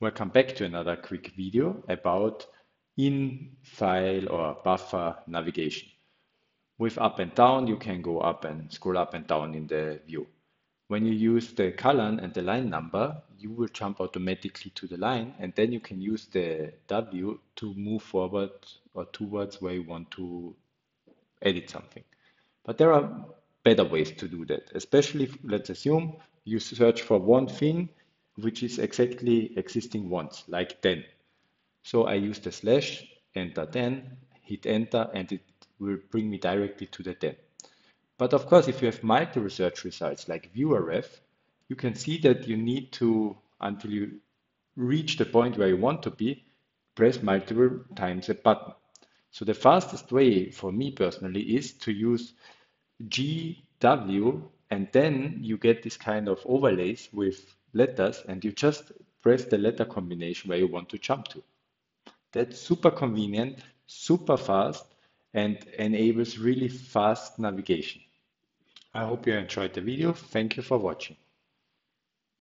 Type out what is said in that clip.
Welcome back to another quick video about in file or buffer navigation. With up and down, you can go up and scroll up and down in the view. When you use the column and the line number, you will jump automatically to the line and then you can use the W to move forward or towards where you want to edit something. But there are better ways to do that, especially if, let's assume you search for one thing which is exactly existing once, like then. So I use the slash, enter then, hit enter, and it will bring me directly to the then. But of course, if you have multiple search results like viewer ref, you can see that you need to, until you reach the point where you want to be, press multiple times a button. So the fastest way for me personally is to use GW and then you get this kind of overlays with letters and you just press the letter combination where you want to jump to. That's super convenient, super fast, and enables really fast navigation. I hope you enjoyed the video. Thank you for watching.